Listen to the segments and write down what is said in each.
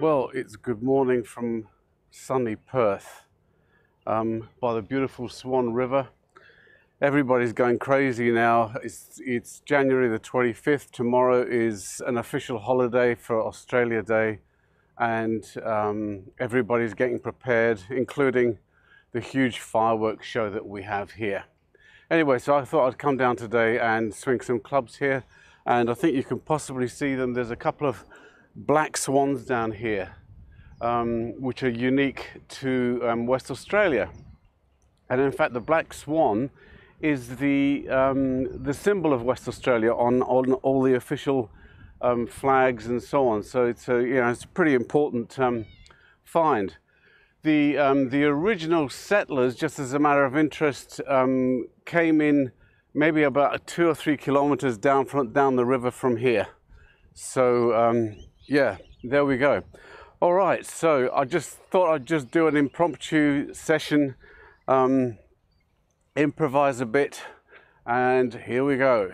Well, it's good morning from sunny Perth um, by the beautiful Swan River. Everybody's going crazy now. It's, it's January the 25th. Tomorrow is an official holiday for Australia Day, and um, everybody's getting prepared, including the huge fireworks show that we have here. Anyway, so I thought I'd come down today and swing some clubs here, and I think you can possibly see them. There's a couple of black swans down here, um, which are unique to um, West Australia. And in fact, the black swan is the, um, the symbol of West Australia on, on all the official um, flags and so on. So it's a, you know, it's a pretty important um, find. The, um, the original settlers, just as a matter of interest, came in maybe about two or three kilometers down, from, down the river from here. So yeah, there we go. All right, so I just thought I'd just do an impromptu session, um, improvise a bit, and here we go.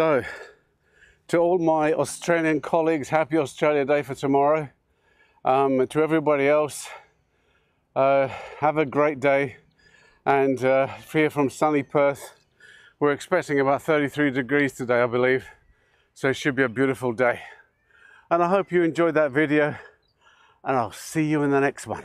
So, to all my Australian colleagues, happy Australia Day for tomorrow. Um, to everybody else, uh, have a great day. And uh, here from sunny Perth, we're expecting about 33 degrees today, I believe. So it should be a beautiful day. And I hope you enjoyed that video. And I'll see you in the next one.